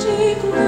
cheek.